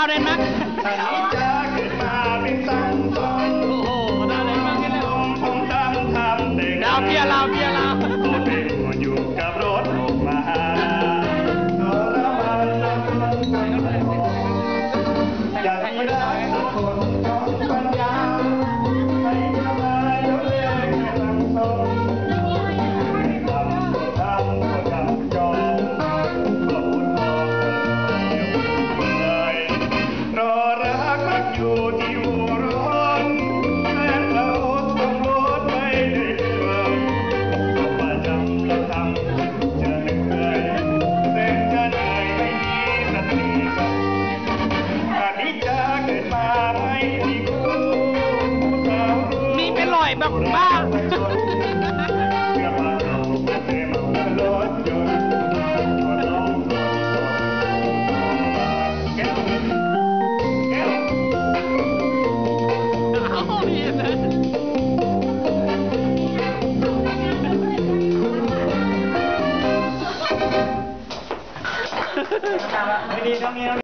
าวเด่นมากฉันจะเกิดมาเป็นสังสรรค์โอ้โหดาวเด่นมากกันแล้วผมทำทำแต่ดาวเบียร์ลาวเบียร์ลาวก็เป็นคนอยู่กับรถมาหาทรมานนักมันกันอยากมีรักสักคน มีเป็นรอยแบบบ้าเพื่อมาเราเต็มรถยนต์ก็ต้องเอาดีนะไม่ดีเท่านี้